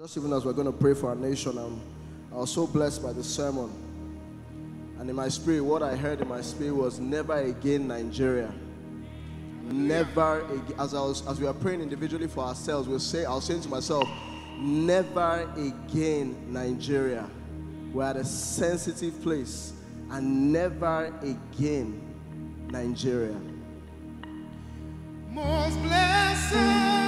Just even as we're going to pray for our nation, I'm, I was so blessed by the sermon. And in my spirit, what I heard in my spirit was never again Nigeria. Never again. As, I was, as we were praying individually for ourselves, we'll say, I was saying to myself, never again Nigeria. We're at a sensitive place. And never again Nigeria. Most blessed,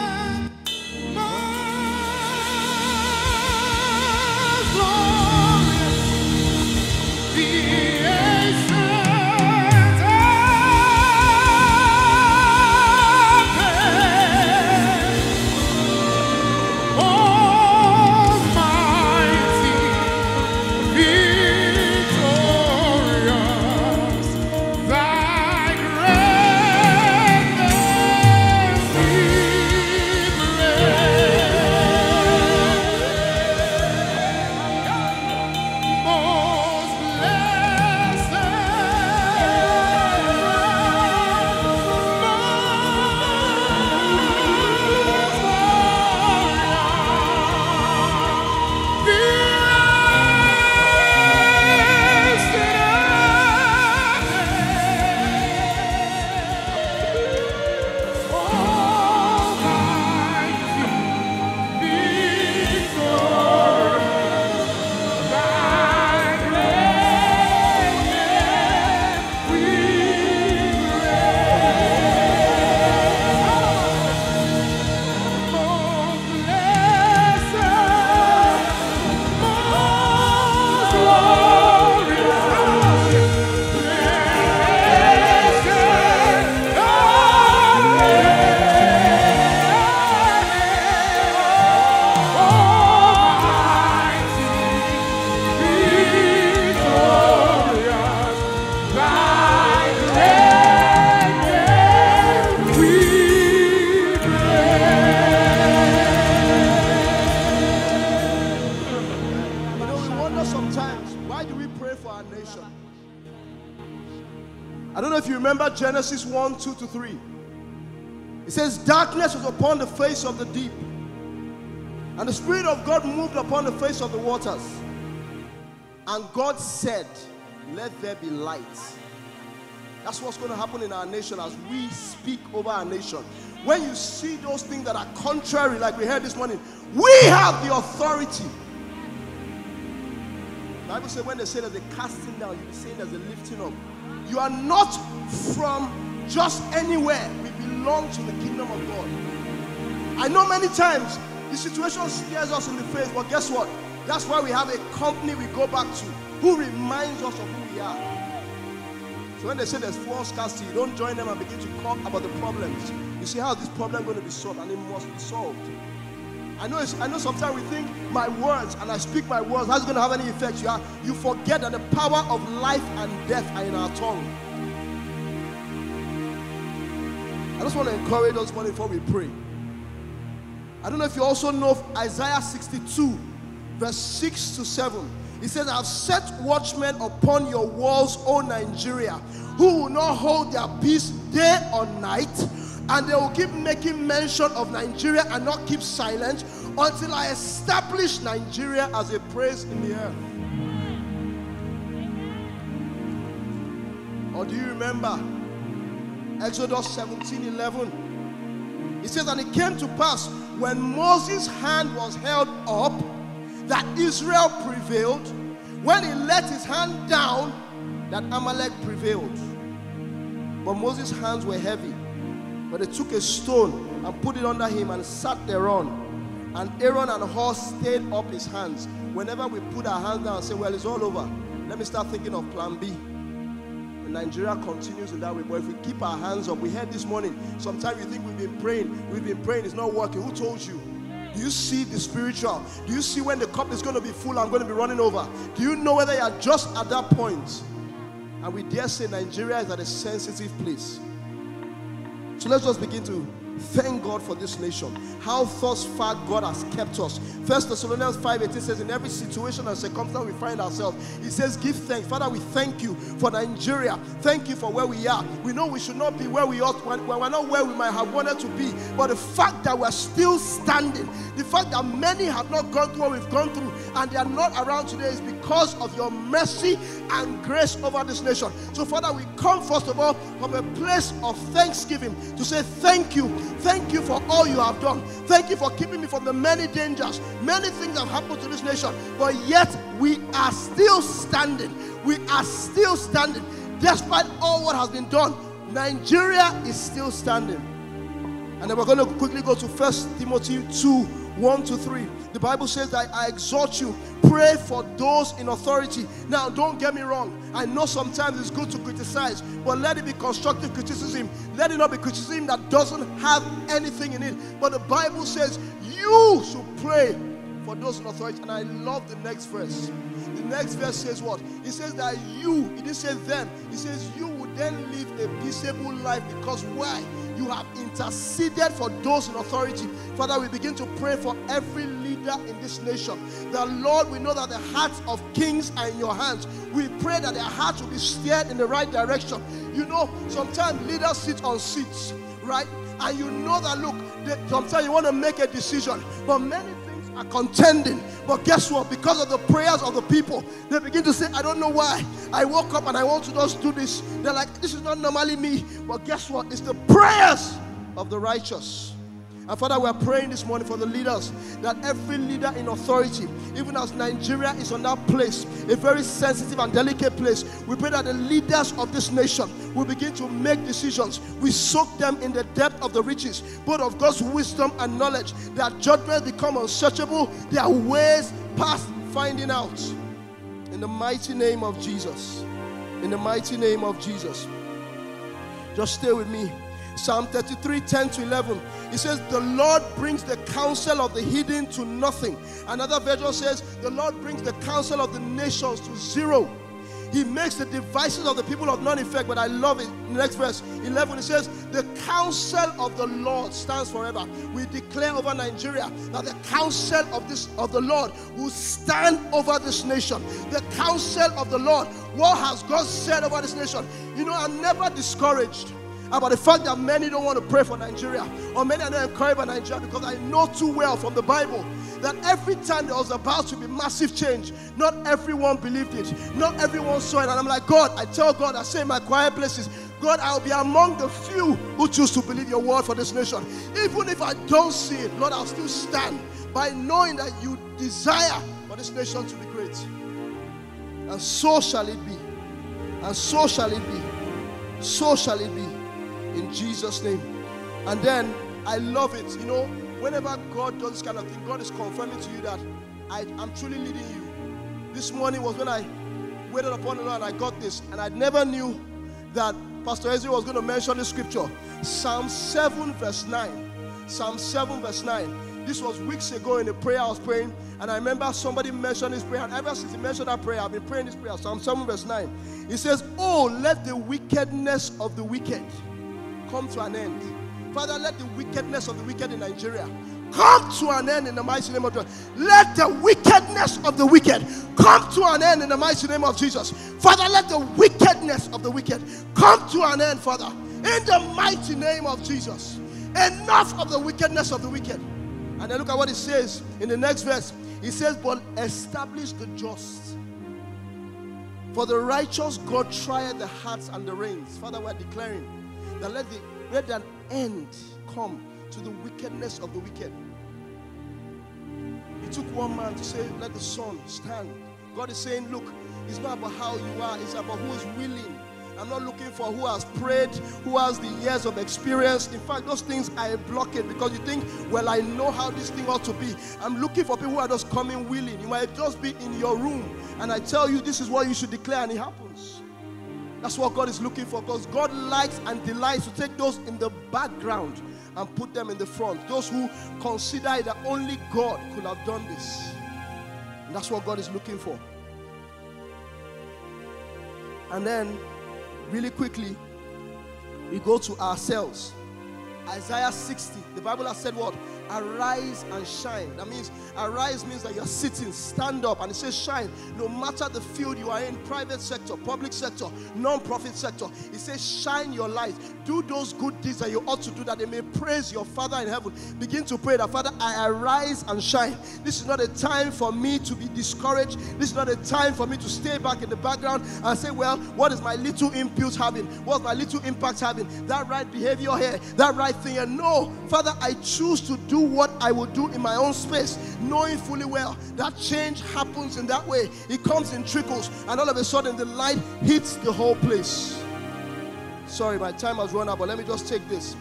why do we pray for our nation? I don't know if you remember Genesis 1 2 to 3. It says, Darkness was upon the face of the deep, and the Spirit of God moved upon the face of the waters. And God said, Let there be light. That's what's going to happen in our nation as we speak over our nation. When you see those things that are contrary, like we heard this morning, we have the authority. Bible says when they say there's a casting down, you be saying there's a lifting up. You are not from just anywhere. We belong to the kingdom of God. I know many times the situation stares us in the face, but guess what? That's why we have a company we go back to who reminds us of who we are. So when they say there's false casting, you don't join them and begin to talk about the problems. You see how this problem going to be solved, and it must be solved. I know, I know sometimes we think my words and I speak my words, how's it going to have any effect? You, are, you forget that the power of life and death are in our tongue. I just want to encourage us before we pray. I don't know if you also know Isaiah 62, verse 6 to 7. It says, I've set watchmen upon your walls, O Nigeria, who will not hold their peace day or night, and they will keep making mention of Nigeria and not keep silent until I establish Nigeria as a praise in the earth. Or do you remember Exodus 17 11? It says, And it came to pass when Moses' hand was held up that Israel prevailed. When he let his hand down, that Amalek prevailed. But Moses' hands were heavy. But they took a stone and put it under him and sat thereon. And Aaron and Hur stayed up his hands. Whenever we put our hands down and say, Well, it's all over, let me start thinking of plan B. And Nigeria continues in that way. But if we keep our hands up, we heard this morning, sometimes you think we've been praying, we've been praying, it's not working. Who told you? Do you see the spiritual? Do you see when the cup is going to be full, I'm going to be running over? Do you know whether you are just at that point? And we dare say Nigeria is at a sensitive place. So let's just begin to Thank God for this nation. How thus far God has kept us. First Thessalonians 5:18 says, In every situation and circumstance we find ourselves, He says, Give thanks. Father, we thank you for Nigeria. Thank you for where we are. We know we should not be where we ought we're not where we might have wanted to be. But the fact that we're still standing, the fact that many have not gone through what we've gone through, and they are not around today is because of your mercy and grace over this nation. So, Father, we come first of all from a place of thanksgiving to say thank you. Thank you for all you have done. Thank you for keeping me from the many dangers. Many things have happened to this nation, but yet we are still standing. We are still standing. Despite all what has been done, Nigeria is still standing. And then we're going to quickly go to First Timothy 2 1 to 3. The Bible says that I exhort you, pray for those in authority. Now, don't get me wrong. I know sometimes it's good to criticize, but let it be constructive criticism. Let it not be criticism that doesn't have anything in it. But the Bible says you should pray for those in authority. And I love the next verse. The next verse says what? It says that you, it didn't say them, it says you would then live a peaceable life because why? You have interceded for those in authority. Father, we begin to pray for every leader in this nation. The Lord, we know that the hearts of kings are in your hands. We pray that their hearts will be steered in the right direction. You know, sometimes leaders sit on seats, right? And you know that, look, they, sometimes you want to make a decision, but many are contending. But guess what? Because of the prayers of the people, they begin to say, I don't know why. I woke up and I want to just do this. They're like, this is not normally me. But guess what? It's the prayers of the righteous. And Father, we are praying this morning for the leaders that every leader in authority, even as Nigeria is on that place, a very sensitive and delicate place, we pray that the leaders of this nation will begin to make decisions. We soak them in the depth of the riches, both of God's wisdom and knowledge. Their judgments become unsearchable, their ways past finding out. In the mighty name of Jesus. In the mighty name of Jesus. Just stay with me. Psalm 33 10 to 11. It says, The Lord brings the counsel of the hidden to nothing. Another version says, The Lord brings the counsel of the nations to zero. He makes the devices of the people of none effect. But I love it. Next verse 11, it says, The counsel of the Lord stands forever. We declare over Nigeria that the counsel of this of the Lord will stand over this nation. The counsel of the Lord. What has God said over this nation? You know, I'm never discouraged about the fact that many don't want to pray for Nigeria or many are not encouraged by Nigeria because I know too well from the Bible that every time there was about to be massive change, not everyone believed it, not everyone saw it. And I'm like, God, I tell God, I say in my quiet places, God, I'll be among the few who choose to believe your word for this nation. Even if I don't see it, Lord, I'll still stand by knowing that you desire for this nation to be great. And so shall it be. And so shall it be. So shall it be in Jesus' name. And then I love it. You know, whenever God does this kind of thing, God is confirming to you that I, am truly leading you. This morning was when I waited upon the Lord and I got this. And I never knew that Pastor Ezra was going to mention the scripture. Psalm 7, verse 9. Psalm 7, verse 9. This was weeks ago in a prayer I was praying, and I remember somebody mentioned this prayer. And ever since he mentioned that prayer, I've been praying this prayer. Psalm 7, verse 9. It says, Oh, let the wickedness of the wicked come to an end. Father, let the wickedness of the wicked in Nigeria come to an end in the mighty name of Jesus. Let the wickedness of the wicked come to an end in the mighty name of Jesus. Father, let the wickedness of the wicked come to an end, Father, in the mighty name of Jesus. Enough of the wickedness of the wicked. And then look at what it says in the next verse. It says, But establish the just. For the righteous God tried the hearts and the reins. Father, we're declaring that let, the, let an end come to the wickedness of the wicked. It took one man to say, Let the sun stand. God is saying, Look, it's not about how you are, it's about who is willing. I'm not looking for who has prayed, who has the years of experience. In fact, those things are a blockade because you think, well, I know how this thing ought to be. I'm looking for people who are just coming willing. You might just be in your room, and I tell you, this is what you should declare, and it happens. That's what God is looking for because God likes and delights to take those in the background and put them in the front. Those who consider that only God could have done this. And that's what God is looking for. And then, really quickly, we go to ourselves. Isaiah 60, the Bible has said what? Arise and shine. That means arise means that you're sitting, stand up, and it says shine. No matter the field you are in, private sector, public sector, non-profit sector, it says shine your light. Do those good deeds that you ought to do that they may praise your Father in heaven. Begin to pray that Father, I arise and shine. This is not a time for me to be discouraged. This is not a time for me to stay back in the background and say, Well, what is my little impulse having? What's my little impact having? That right behavior here, that right thing. And no, Father, I choose to do what I will do in my own space, knowing fully well that change happens in that way. It comes in trickles, and all of a sudden the light hits the whole place. Sorry, my time has run out, but let me just take this.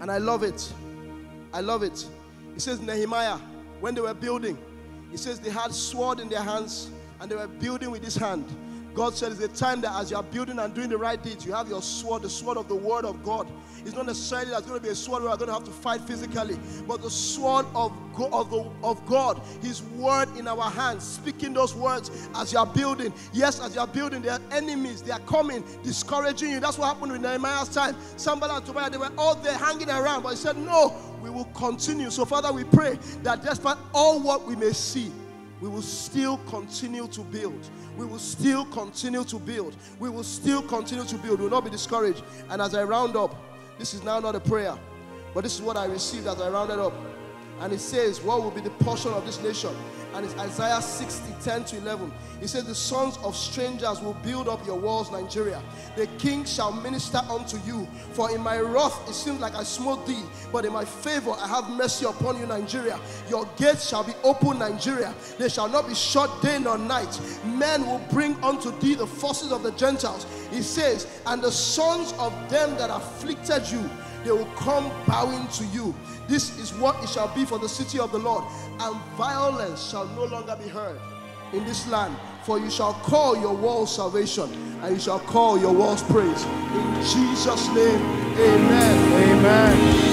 And I love it. I love it. It says Nehemiah, when they were building, it says they had sword in their hands and they were building with this hand. God said it's a time that as you are building and doing the right deeds, you have your sword, the sword of the word of God. It's not necessarily that's going to be a sword where we're going to have to fight physically, but the sword of God, of, the, of God, His word in our hands, speaking those words as you are building. Yes, as you are building, there are enemies, they are coming, discouraging you. That's what happened with Nehemiah's time. Sanballat and Tobiah, they were all there hanging around, but he said, No, we will continue. So, Father, we pray that despite all what we may see, we will still continue to build. We will still continue to build. We will still continue to build. We will not be discouraged. And as I round up, this is now not a prayer, but this is what I received as I rounded up. And it says, What will be the portion of this nation? And it's Isaiah 60, 10 to 11. It says, The sons of strangers will build up your walls, Nigeria. The king shall minister unto you. For in my wrath it seems like I smote thee, but in my favor I have mercy upon you, Nigeria. Your gates shall be open, Nigeria. They shall not be shut day nor night. Men will bring unto thee the forces of the Gentiles. He says, And the sons of them that afflicted you, they will come bowing to you. This is what it shall be for the city of the Lord, and violence shall no longer be heard in this land. For you shall call your walls salvation, and you shall call your walls praise. In Jesus' name, amen. Amen.